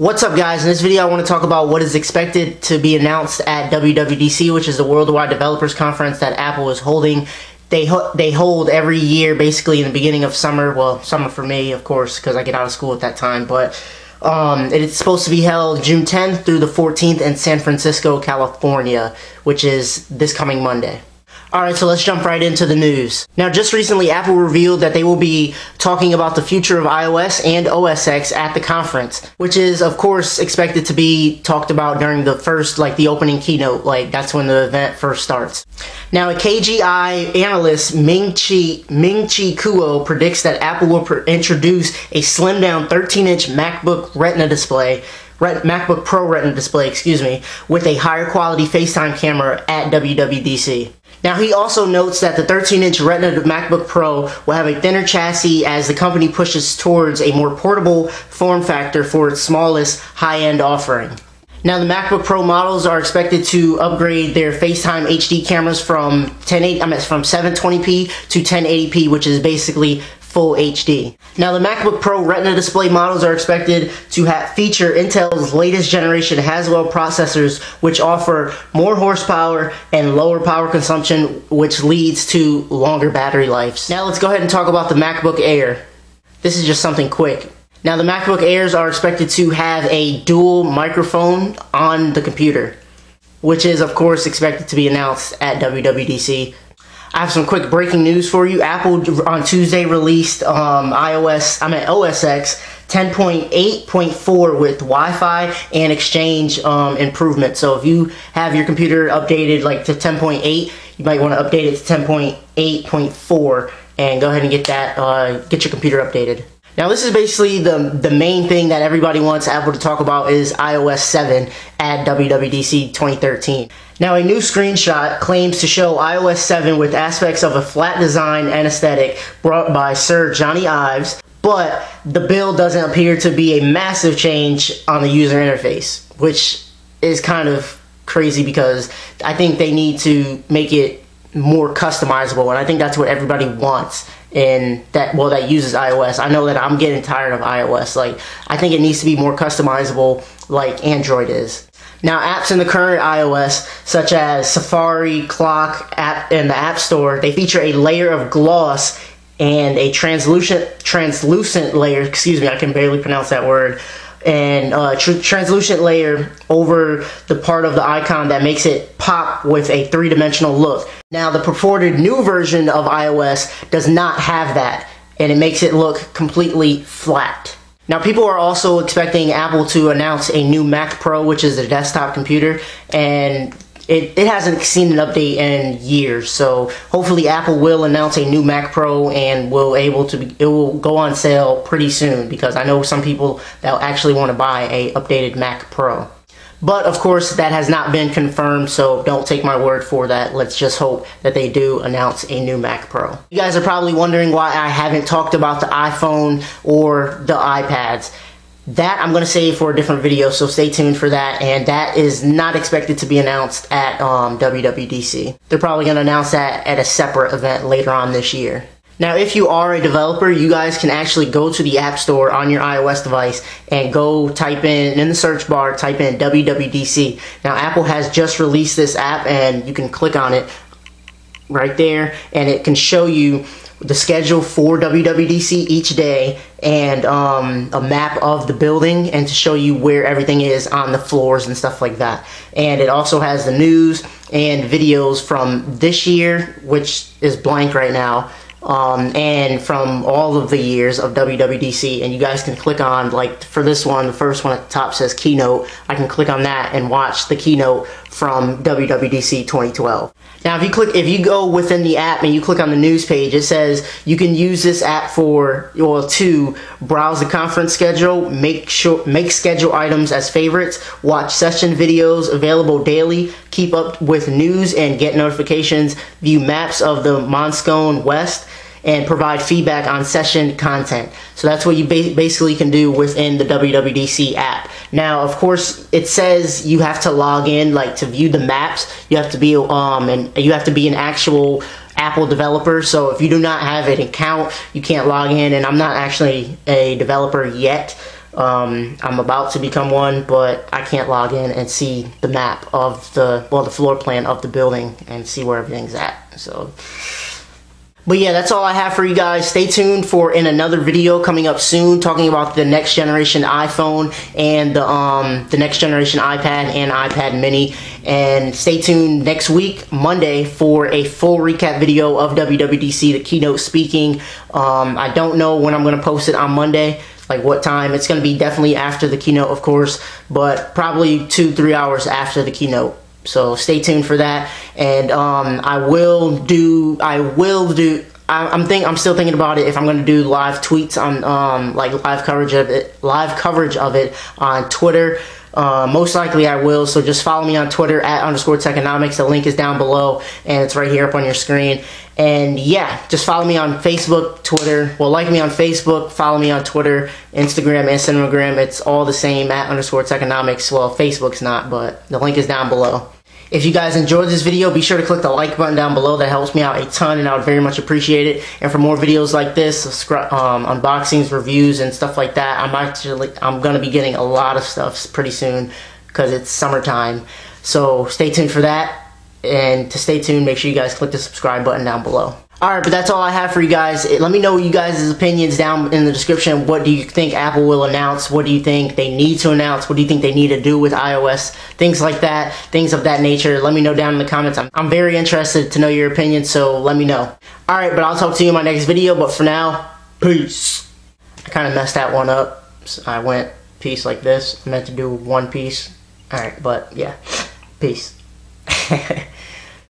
What's up guys, in this video I want to talk about what is expected to be announced at WWDC, which is the Worldwide Developers Conference that Apple is holding. They, ho they hold every year basically in the beginning of summer, well summer for me of course because I get out of school at that time, but um, it's supposed to be held June 10th through the 14th in San Francisco, California, which is this coming Monday. Alright, so let's jump right into the news. Now, just recently, Apple revealed that they will be talking about the future of iOS and OS X at the conference, which is, of course, expected to be talked about during the first, like, the opening keynote. Like, that's when the event first starts. Now, a KGI analyst, Ming Chi, Ming Chi Kuo, predicts that Apple will introduce a slim down 13 inch MacBook Retina display MacBook Pro Retina display, excuse me, with a higher quality FaceTime camera at WWDC. Now, he also notes that the 13 inch Retina MacBook Pro will have a thinner chassis as the company pushes towards a more portable form factor for its smallest high end offering. Now, the MacBook Pro models are expected to upgrade their FaceTime HD cameras from 1080, I mean, from 720p to 1080p, which is basically full HD. Now the MacBook Pro Retina display models are expected to have feature Intel's latest generation Haswell processors which offer more horsepower and lower power consumption which leads to longer battery lives. Now let's go ahead and talk about the MacBook Air. This is just something quick. Now the MacBook Airs are expected to have a dual microphone on the computer which is of course expected to be announced at WWDC I have some quick breaking news for you. Apple on Tuesday released um, iOS, I mean OS X 10.8.4 with Wi-Fi and Exchange um, improvement. So if you have your computer updated like to 10.8, you might want to update it to 10.8.4 and go ahead and get that, uh, get your computer updated. Now this is basically the, the main thing that everybody wants Apple to talk about is iOS 7 at WWDC 2013. Now a new screenshot claims to show iOS 7 with aspects of a flat design and aesthetic brought by Sir Jony Ives, but the build doesn't appear to be a massive change on the user interface, which is kind of crazy because I think they need to make it more customizable and I think that's what everybody wants and that well that uses iOS. I know that I'm getting tired of iOS. Like I think it needs to be more customizable like Android is. Now apps in the current iOS such as Safari, Clock, app and the App Store, they feature a layer of gloss and a translucent translucent layer, excuse me, I can barely pronounce that word and uh, tr translucent layer over the part of the icon that makes it pop with a three-dimensional look. Now the purported new version of iOS does not have that and it makes it look completely flat. Now people are also expecting Apple to announce a new Mac Pro which is a desktop computer and it, it hasn't seen an update in years. So hopefully Apple will announce a new Mac Pro and will able to be, it will go on sale pretty soon because I know some people that actually want to buy a updated Mac Pro. But of course, that has not been confirmed, so don't take my word for that. Let's just hope that they do announce a new Mac Pro. You guys are probably wondering why I haven't talked about the iPhone or the iPads. That I'm going to save for a different video, so stay tuned for that. And that is not expected to be announced at um, WWDC. They're probably going to announce that at a separate event later on this year. Now, if you are a developer, you guys can actually go to the App Store on your iOS device and go type in, in the search bar, type in WWDC. Now, Apple has just released this app and you can click on it right there and it can show you the schedule for WWDC each day and um, a map of the building and to show you where everything is on the floors and stuff like that. And it also has the news and videos from this year, which is blank right now, um, and from all of the years of WWDC. And you guys can click on, like for this one, the first one at the top says keynote. I can click on that and watch the keynote from WWDC 2012. Now, if you click, if you go within the app and you click on the news page, it says you can use this app for, well, to browse the conference schedule, make sure, make schedule items as favorites, watch session videos available daily, keep up with news and get notifications, view maps of the Moscone West, and provide feedback on session content. So that's what you ba basically can do within the WWDC app. Now, of course, it says you have to log in, like to view the maps. You have to be um and you have to be an actual Apple developer. So if you do not have an account, you can't log in. And I'm not actually a developer yet. Um, I'm about to become one, but I can't log in and see the map of the well, the floor plan of the building and see where everything's at. So. But yeah, that's all I have for you guys. Stay tuned for in another video coming up soon, talking about the next generation iPhone and the um the next generation iPad and iPad Mini. And stay tuned next week, Monday, for a full recap video of WWDC, the keynote speaking. Um, I don't know when I'm gonna post it on Monday like what time. It's going to be definitely after the keynote, of course, but probably two, three hours after the keynote. So stay tuned for that. And um, I will do. I will do. I'm think I'm still thinking about it if I'm to do live tweets on um, like live coverage of it, live coverage of it on Twitter. Uh, most likely I will. So just follow me on Twitter at underscore Teckanomics. The link is down below and it's right here up on your screen. And yeah, just follow me on Facebook, Twitter. Well, like me on Facebook, follow me on Twitter, Instagram, and Cinemagram. It's all the same at underscore Teckanomics. Well, Facebook's not, but the link is down below. If you guys enjoyed this video, be sure to click the like button down below. That helps me out a ton and I would very much appreciate it. And for more videos like this, um, unboxings, reviews, and stuff like that, I'm actually, I'm to be getting a lot of stuff pretty soon because it's summertime. So stay tuned for that. And to stay tuned, make sure you guys click the subscribe button down below. Alright, but that's all I have for you guys. Let me know you guys' opinions down in the description. What do you think Apple will announce? What do you think they need to announce? What do you think they need to do with iOS? Things like that, things of that nature. Let me know down in the comments. I'm, I'm very interested to know your opinion, so let me know. Alright, but I'll talk to you in my next video, but for now, peace. I kind of messed that one up. So I went piece like this. I meant to do one piece. Alright, but yeah, peace.